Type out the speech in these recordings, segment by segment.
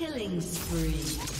Killing spree.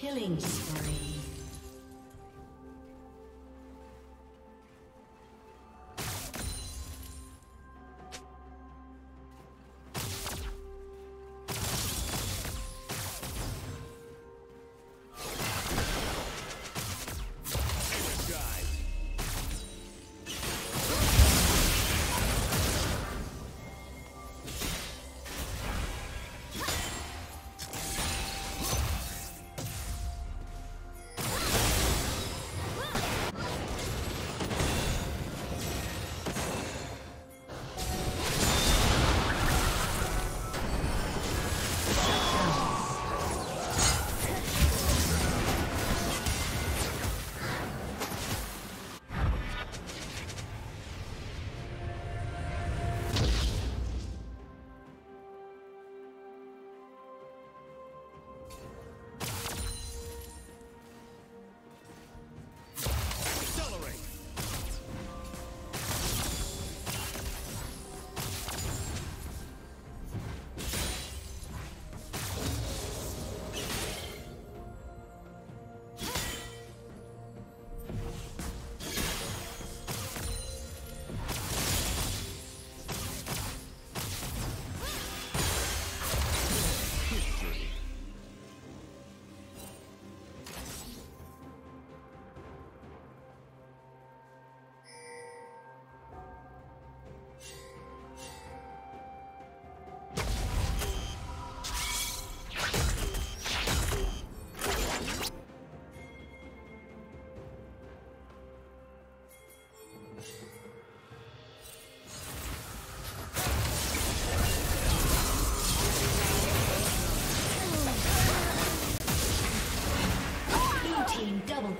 Killing spree.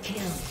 Kill.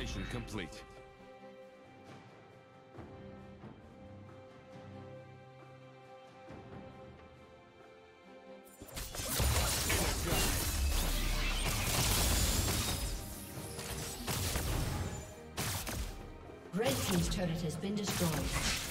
Transformation complete. Red Team's turret has been destroyed.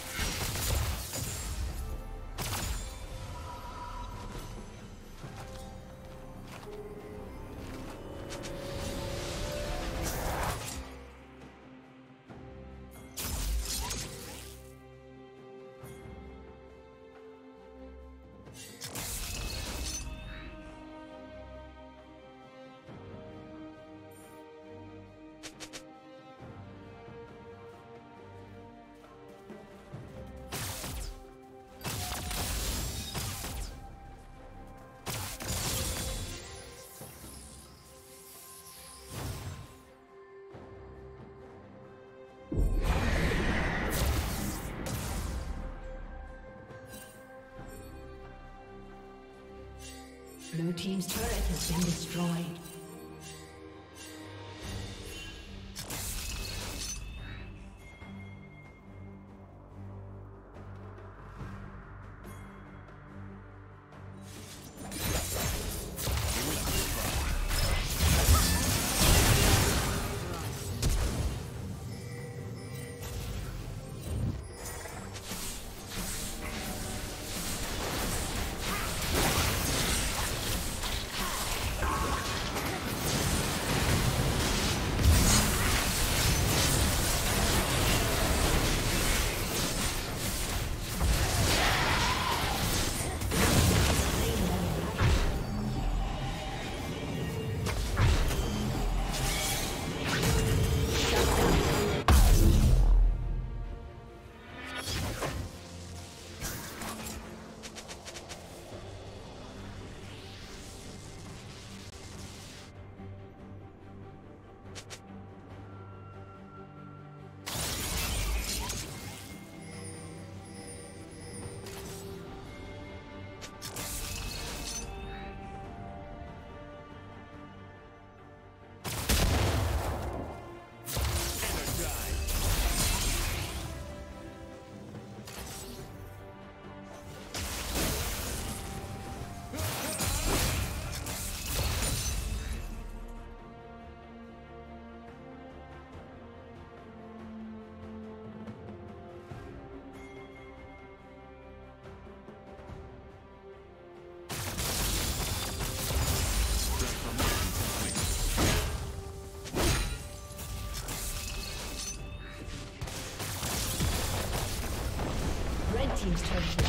Team's turret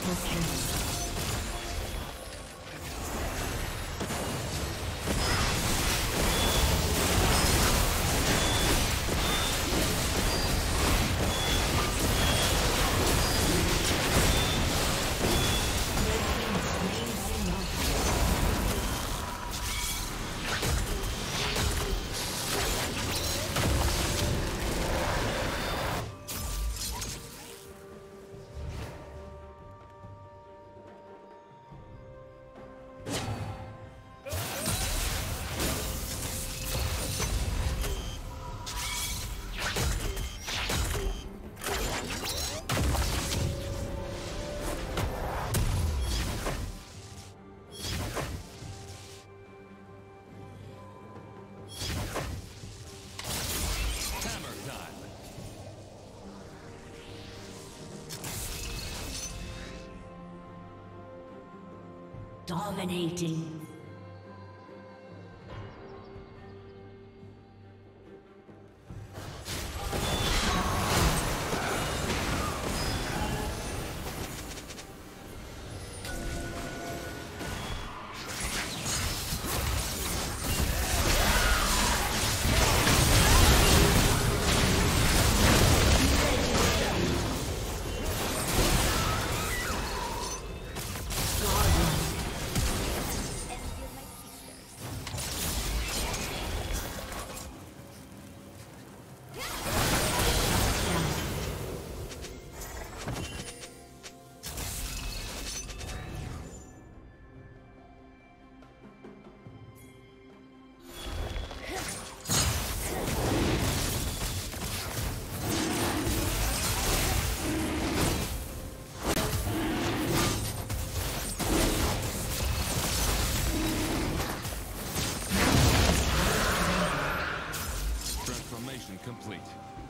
Triple kill. Dominating. fleet.